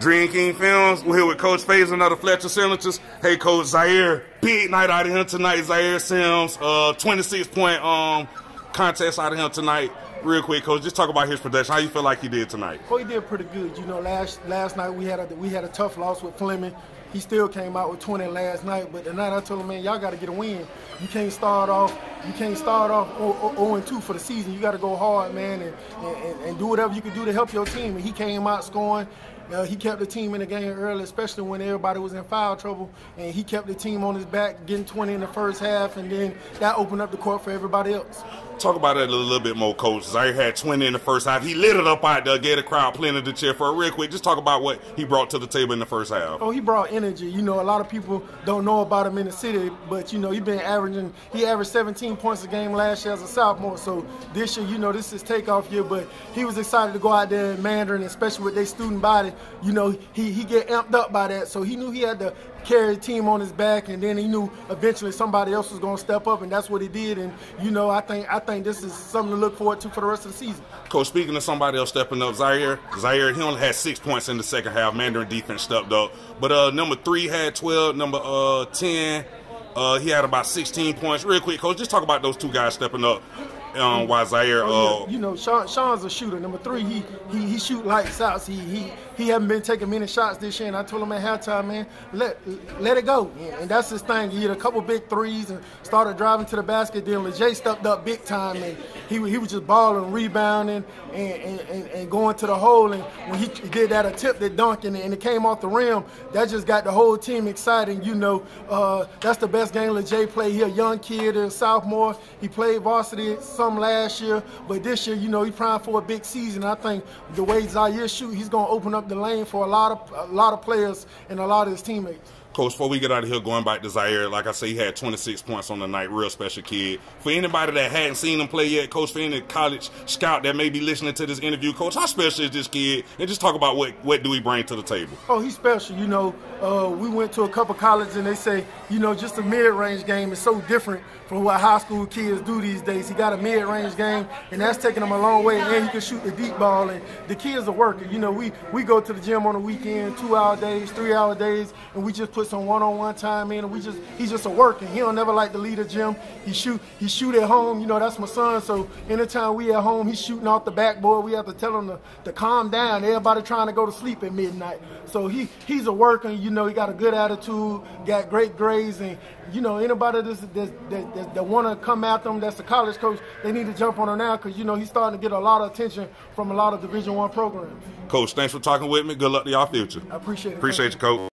Dream King Films. We're here with Coach Fason another Fletcher Senators. Hey, Coach Zyhir. Big night out of him tonight. Zyhir Sims, uh, 26 point um contest out of him tonight. Real quick, Coach, just talk about his production. How you feel like he did tonight? Oh, he did pretty good. You know, last last night we had a we had a tough loss with Fleming. He still came out with 20 last night, but tonight I told him, man, y'all got to get a win. You can't start off you can't start off 0 2 for the season. You got to go hard, man, and, and, and do whatever you can do to help your team. And he came out scoring. Uh, he kept the team in the game early, especially when everybody was in foul trouble, and he kept the team on his back, getting 20 in the first half, and then that opened up the court for everybody else. Talk about that a little bit more, Coach. Zyhir had 20 in the first half. He lit it up out there, gave the crowd plenty to cheer for. Real quick, just talk about what he brought to the table in the first half. Oh, he brought energy. You know, a lot of people don't know about him in the city, but you know, he's been averaging. He averaged 17 points a game last year as a sophomore. So this year, you know, this is takeoff year. But he was excited to go out there in Mandarin, especially with their student body. You know, he he get amped up by that. So he knew he had to carry the team on his back, and then he knew eventually somebody else was going to step up, and that's what he did. And you know, I think I think this is something to look forward to for the rest of the season. Coach, speaking of somebody else stepping up, Zyhir, Zyhir, he only had six points in the second half. Mandarin defense stepped up, but uh, number three had 12, number uh, 10, uh, he had about 16 points. Real quick, Coach, just talk about those two guys stepping up um, why Zyhir. Oh, yeah. Uh, you know, Sean, Sean's a shooter. Number three, he he he shoot lights out. He he he haven't been taking many shots this year, and I told him at halftime, man, let let it go. And that's his thing. He hit a couple big threes and started driving to the basket. Then Leger stepped up big time, and he he was just balling, rebounding, and and, and going to the hole. And when he did that attempt at dunking, and it came off the rim, that just got the whole team excited. You know, uh, that's the best game Leger played. He a young kid, a sophomore. He played varsity some last year, but this year, you know, he's primed for a big season. I think the way Zyhir shoot, he's to open up the lane for a lot of a lot of players and a lot of his teammates. Coach, before we get out of here, going back to Zyhir, like I say, he had 26 points on the night. Real special kid. For anybody that hadn't seen him play yet, Coach, for any college scout that may be listening to this interview, Coach, how special is this kid? And just talk about what what do he bring to the table. Oh, he's special. You know, uh, we went to a couple colleges and they say, you know, just a mid-range game is so different from what high school kids do these days. He got a mid-range game, and that's taking him a long way. And he can shoot the deep ball. And the kids are working. You know, we we go to the gym on the weekend, two-hour days, three-hour days, and we just put some one-on-one time in. And we just he's just a worker. He don't never like to lead a gym. He shoot he shoot at home. You know, that's my son. So anytime we at home, he's shooting off the backboard. We have to tell him to, to calm down. Everybody trying to go to sleep at midnight. So he he's a worker. You know, he got a good attitude, got great grades, and you know anybody that's, that that, that, that want to come after him, that's a college coach, they need to jump on him now because you know he's starting to get a lot of attention from a lot of Division One programs. Coach, thanks for talking with me. Good luck to y'all future. I appreciate it. Appreciate you, Coach.